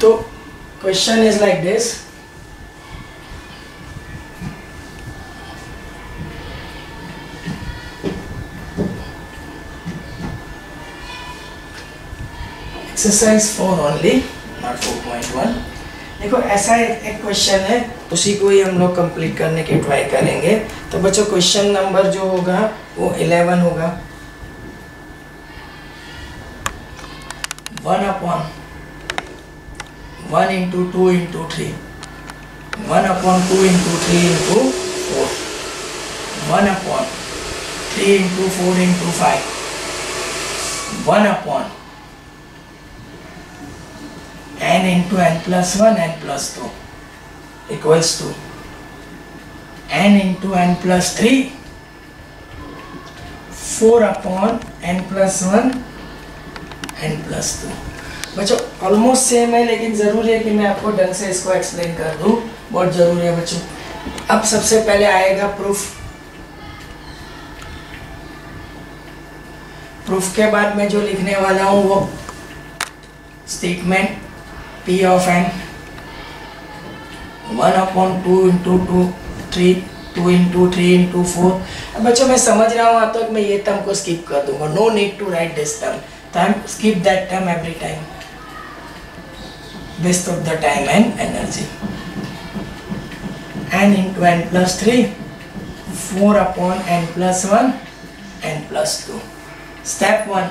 तो question is like this exercise four only not four point one देखो ऐसा एक, क्वेश्चन है उसी को ही हम लोग कंप्लीट करने की ट्राई करेंगे। तो बच्चों क्वेश्चन नंबर जो होगा वो इलेवन होगा। 1 upon 1 into 2 into 3 1 upon 2 into 3 into 4 1 upon 3 into 4 into 5 1 upon n into n plus 1 n plus 2 equals to n into n plus 3 4 upon n plus 1 n plus 2 बच्चों almost same है, लेकिन ज़रूरी है कि मैं आपको ढंग से इसको एक्सप्लेन कर दूँ। बहुत ज़रूरी है बच्चों। अब सबसे पहले आएगा प्रूफ प्रूफ के बाद मैं जो लिखने वाला हूँ, वो statement of n 1 upon 2 into 2 3 2 into 3 into 4 अब बच्चों, मैं समझ रहा हूँ आप तो मैं ये टर्म को स्किप कर दूँगा। No need to write this term Time, skip that term every time. Waste of the time and energy. And into n plus 3, 4 upon n plus 1, n plus 2. Step 1.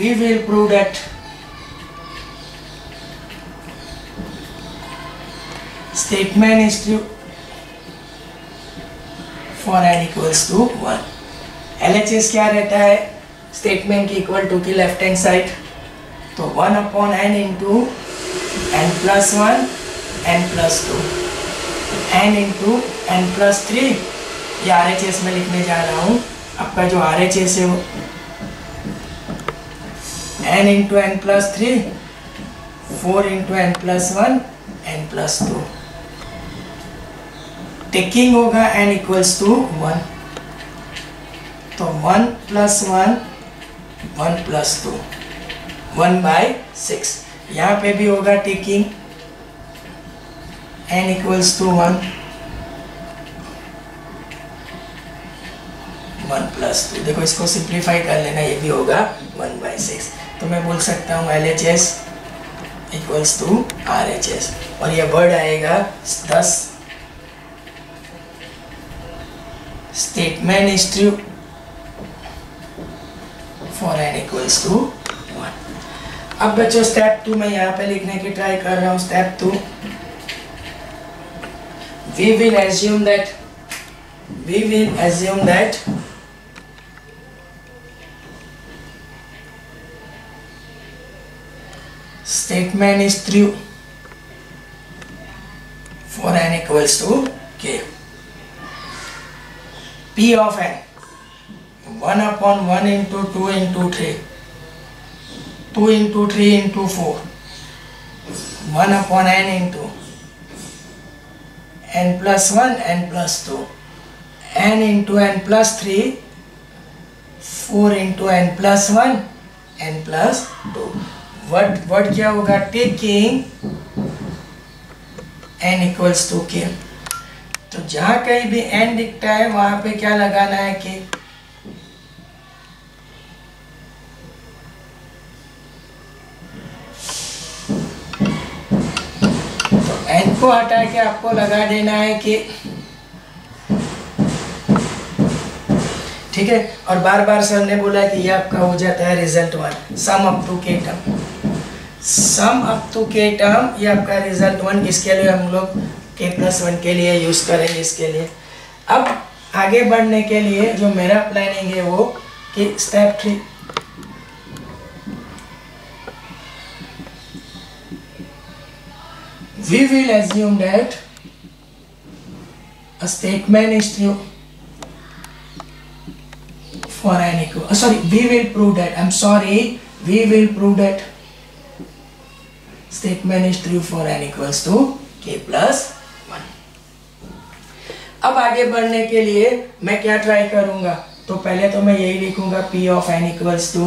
We will prove that statement is true for n equals to 1. LHS क्या रहता है? Statement की equal to की left hand side तो one upon n into n plus one n plus two n into n plus three ये R H S में लिखने जा रहा हूँ। आपका जो आर एच एस है वो n into n plus 3 4 into n plus 1 n plus 2 taking होगा एन इक्वल्स टू 1 तो 1 plus 1 1 plus 2 1 by 6 यहाँ पे भी होगा taking. N equals to 1 1 plus 2 देखो, इसको सिंप्लीफाई कर लेना, ये भी होगा 1 by 6 तो मैं बोल सकता हूँ L H S equals to R H S और ये वर्ड आएगा this statement is true for n equals to one अब बच्चों स्टेप टू मैं यहाँ पे लिखने की ट्राई कर रहा हूँ step two we will assume that we will assume that statement is true for n equals to k. P of n 1 upon 1 into 2 into 3 two into three into four, one upon n into n plus one, n plus two, n into n plus three, four into n plus one, n plus two. What what क्या होगा? Taking N equals to के तो जहाँ कहीं भी N दिखता है, वहाँ पे क्या लगाना है के तो एन को हटा के आपको लगा देना है कि ठीक है? और बार बार सर ने बोला कि ये आपका हो जाता है result one sum up to k term sum up to k term ये आपका रिज़ल्ट वन इसके लिए हम लोग के प्लस वन के लिए यूज़ करेंगे इसके लिए. अब आगे बढ़ने के लिए जो मेरा प्लानिंग है वो कि step three we will assume that a statement is true for n equal uh, sorry we will prove that i'm sorry we will prove that statement is true for n equals to k plus 1 अब आगे बढ़ने के लिए मैं क्या try करूँगा तो पहले तो मैं यही लिखूँगा P of n equals to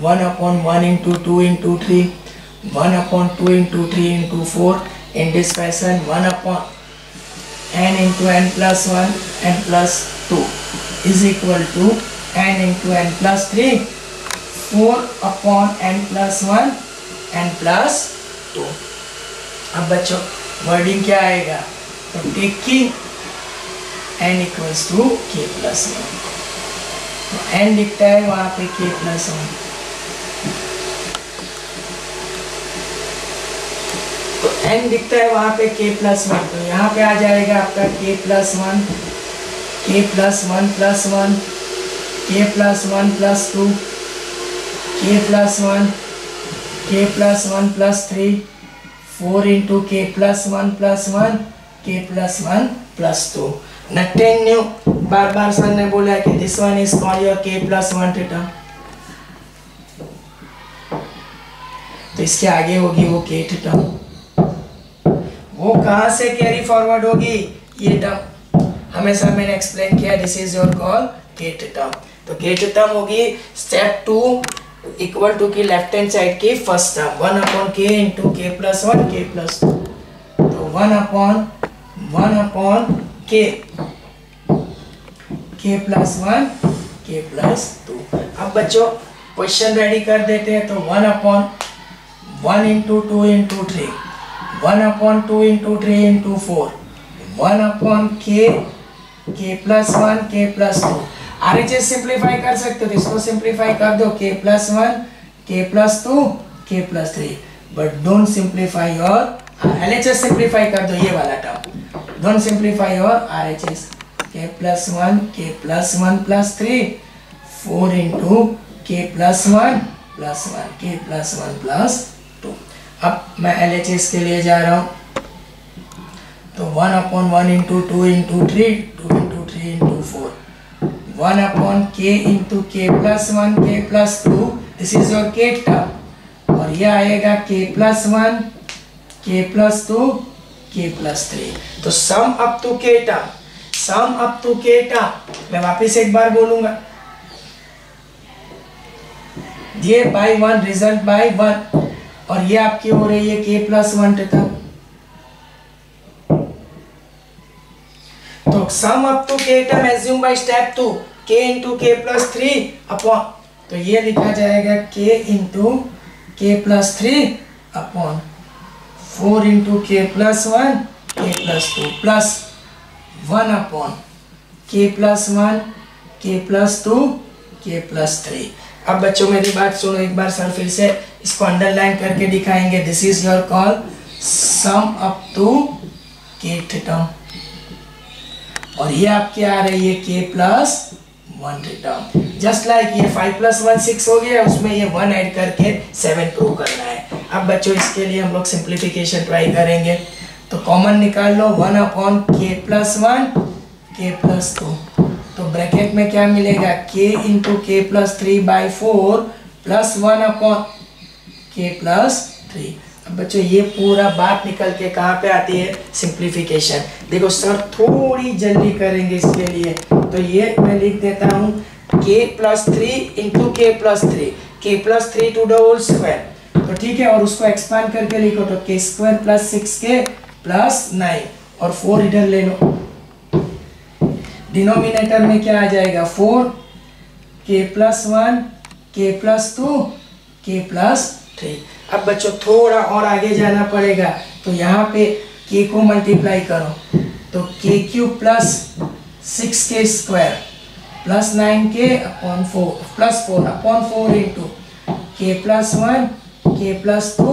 one upon one into two into three one upon two into three into four in this fashion, one upon n into n plus 1 n plus 2 is equal to n into n plus 3 4 upon n plus 1 n plus 2 अब बच्चों wording क्या आएगा? तो taking n equals to k plus one तो n लिखता है वहाँ पे k प्लस वन n दिखता है वहाँ पे k प्लस वन तो यहाँ पे आ जाएगा आपका k plus one k plus one plus one k plus one plus two k plus one k plus one plus three four into k plus one plus one k plus one plus two nothing new बार बार sir ने बोला कि this one is call your k plus one theta तो इसके आगे होगी वो के थीटा वो कहाँ से कैरी फॉरवर्ड होगी? ये टर्म हमेशा मैंने एक्सप्लेन किया this is your call get term तो गेट टर्म होगी स्टेप टू इक्वल टू की लेफ़्ट हैंड साइड की first term one upon k into k plus one k plus two तो one upon one upon k k plus one k plus two अब बच्चों question ready कर देते हैं तो one upon one into two into three one upon two into three into four one upon k k plus one k plus two R H S simplify कर सकते हो तो इसको सिंप्लीफाई कर दो. K plus one k plus two k plus three but don't simplify your L H S simplify कर दो ये वाला term don't simplify your R H S k plus one k plus one plus three four into k plus one plus one k plus one plus two अब मैं L H S के लिए जा रहा हूँ। तो one upon one into two into three two into three into four one upon k into k plus one k plus two this is your k term और ये आएगा k plus one k plus two k plus three तो sum up to k term sum up to k term मैं वापस एक बार बोलूँगा। ये by one result by one और ये आपकी हो रही है के प्लस वन टर्म तो sum up to k term assume by step two k into k plus three upon तो ये लिखा जाएगा k into k plus three upon four into k plus one k plus two plus one upon k plus one k plus two k plus three अब बच्चों, मेरी बात सुनो, एक बार सर फिर से। इसको अंडरलाइन करके दिखाएँगे। This is your call sum up to k term और ये आपके आ रही है k plus one term just like ये फाइव प्लस वन सिक्स हो गया, उसमें ये वन ऐड करके सेवन प्रूव करना है। अब बच्चों, इसके लिए हम लोग सिंप्लीफिकेशन ट्राई करेंगे। तो कॉमन निकाल लो one upon k plus one k plus two तो ब्रैकेट में क्या मिलेगा? K into k plus three by four plus one upon k plus three अब बच्चों, ये पूरा बात निकल के कहाँ पे आती है? सिंप्लीफिकेशन देखो सर थोड़ी जल्दी करेंगे इसके लिए। तो ये मैं लिख देता हूँ k plus three into k plus three k plus three to whole square तो ठीक है, और उसको एक्सपांड करके लिखो तो k square plus six k plus nine और फोर इधर ले लो। डिनोमिनेटर में क्या आ जाएगा? Four k plus one k plus two k plus three अब बच्चों, थोड़ा और आगे जाना पड़ेगा। तो यहाँ पे के को मल्टीप्लाई करो। तो k cube plus six k square plus nine k upon four plus four upon four into k plus one k plus two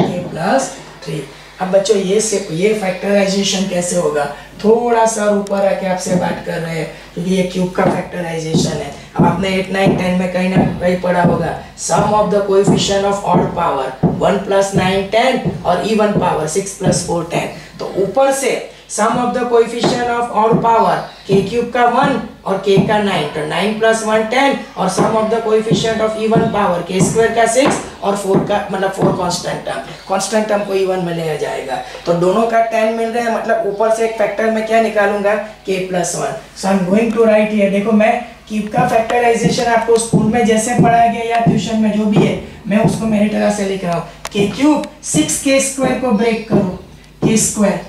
k plus three अब बच्चों, ये से, ये फैक्टराइजेशन कैसे होगा? थोड़ा सा ऊपर आके आपसे बात कर रहे हैं। क्योंकि ये क्यूब का फैक्टराइजेशन है। अब आपने एट नाइन टेन में कहीं ना कहीं पढ़ा होगा sum of the coefficient of odd power one plus nine ten और even power six plus four ten तो ऊपर से sum of the coefficient of odd power k cube का वन और के का नाइन तो नाइन प्लस वन टेन और sum of the coefficient of even power k square का six और फोर का मतलब four constant term constant term को इवन में लिया जाएगा. तो दोनों का टेन मिल रहा है मतलब ऊपर से एक फैक्टर में क्या निकालूँगा? K plus so I am going to write here देखो मैं क्यूब का फैक्टराइजेशन आपको स्कूल में जैसे पढ़ाया गया या ट्यूशन में जो भी है, मैं उसको मेरी तरह से लिख रहा हूँ. K cube six k square को ब्रेक करो. K square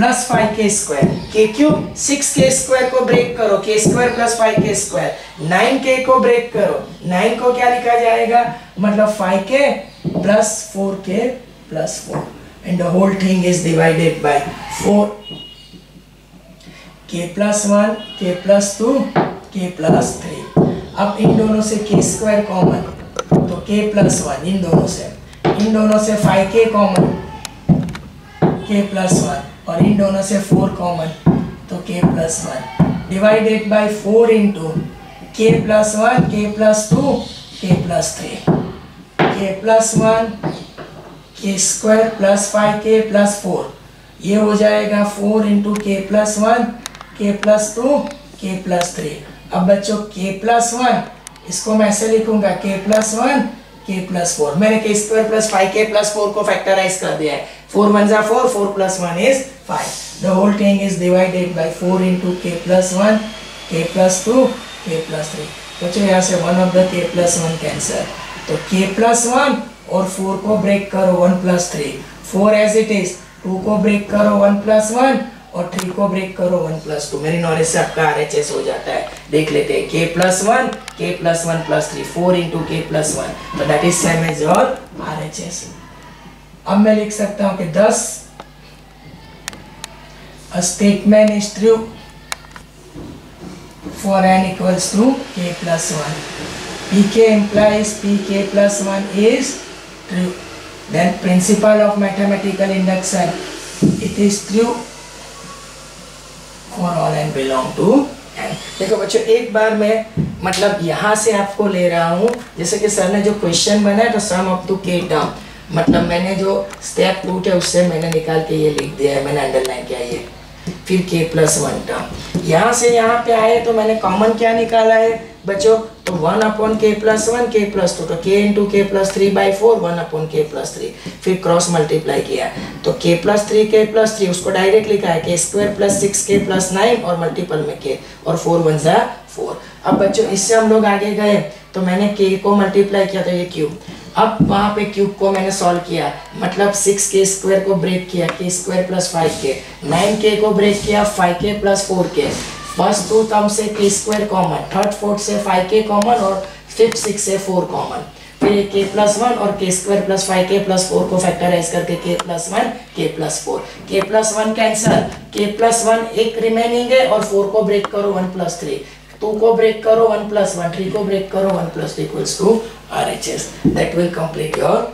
plus five k square k cube six k square को ब्रेक करो. K square plus five k square nine k को ब्रेक करो. नाइन को क्या लिखा जाएगा? मतलब five k plus four k plus four and the whole thing is divided by four k plus one k plus two k plus three अब इन दोनों से के स्क्वायर कॉमन तो के प्लस वन इन दोनों से. इन दोनों से फाइव के कॉमन के प्लस वन और इन दोनों से फोर कॉमन तो k plus one divided by four into k plus one k plus two k plus three k plus one k square plus five k plus four ये हो जाएगा four into k plus one k plus two k plus three अब बच्चों के plus one इसको मैं ऐसे लिखूँगा k plus one k plus four मैंने k square plus five k plus four को फैक्टराइज कर दिया है फोर वन जा four four plus one is five the whole thing is divided by four into k plus one k plus two k plus three बच्चों, यहाँ से one of the k plus one cancel तो के plus one और four को break करो one plus three four as it is two को break करो वन प्लस वन और थ्री को ब्रेक करो वन प्लस टू मेरी नॉलेज से आपका आर एच एस हो जाता है. देख लेते हैं k plus one k plus one plus three four into k plus one तो that is same as your R H S अब मैं लिख सकता हूँ कि दस a statement is true for n equals to k plus 1 pk implies pk plus 1 is true then principle of mathematical induction it is true for all n belong to n देखो बच्चों एक बार मैं मतलब यहाँ से आपको ले रहा हूँ जैसे कि सर ने जो क्वेश्चन बनाया तो sum up to k term मतलब मैंने जो स्टेप टू थे उससे मैंने निकाल के ये लिख दिया है मैंने अंडरलाइन किया ये फिर के प्लस वन टर्म यहाँ से यहाँ पे आए तो मैंने कॉमन क्या निकाला है? बच्चों तो one upon k plus one k plus two तो k into k plus three by four one upon k plus three फिर क्रॉस मल्टीप्लाई किया। तो k plus three k plus three उसको डायरेक्ट लिखा है k square plus six k plus nine और multiple में के और फोर वन ज़ा फोर अब बच्चों, इससे हम लोग आगे गए। तो मैंने के को मल्टीप्लाई किया तो ये क्यूब अब वहाँ पे क्यूब को मैंने सॉल्व किया। मतलब सिक्स के स्क्वायर को ब्रेक किया k square plus five k nine k को ब्रेक किया five k plus four k first two term से k square common third fourth से फाइव के कॉमन और फिफ्थ सिक्स से फोर कॉमन फिर के प्लस वन और k square plus five k plus four को फैक्टराइज करके k plus one k plus four k plus one cancel k plus one एक रिमेनिंग है और फोर को ब्रेक करो वन प्लस थ्री टू को ब्रेक करो वन प्लस वन थ्री को ब्रेक करो one plus equals to R H S that will complete your